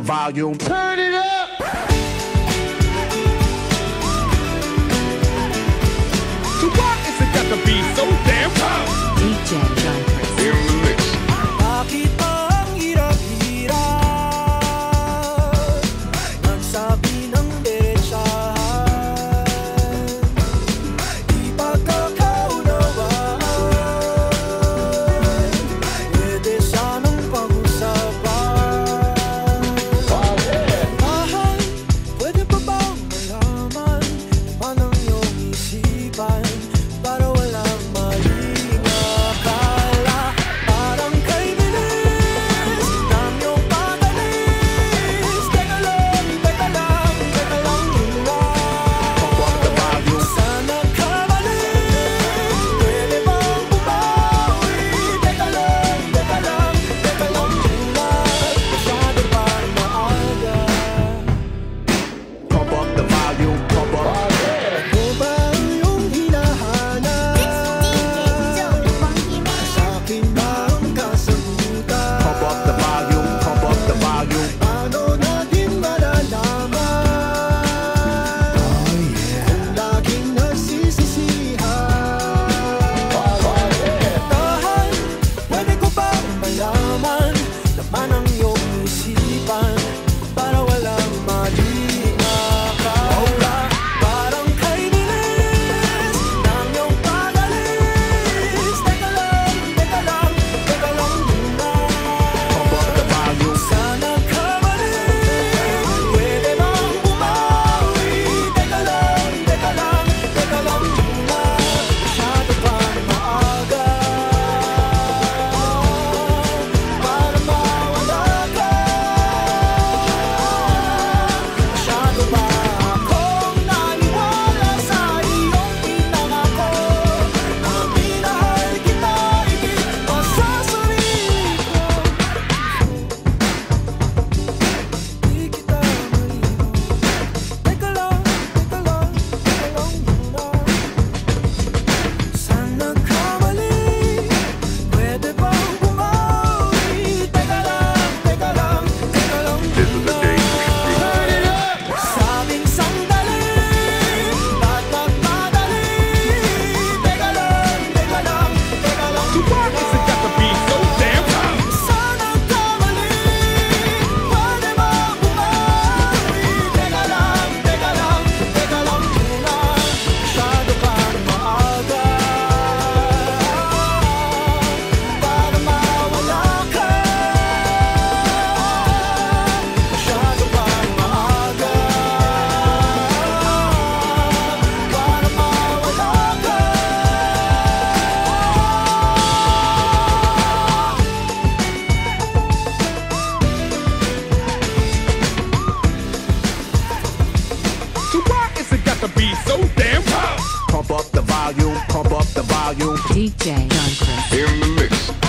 the volume. Pump up the volume, pump up the volume. DJ John In the mix.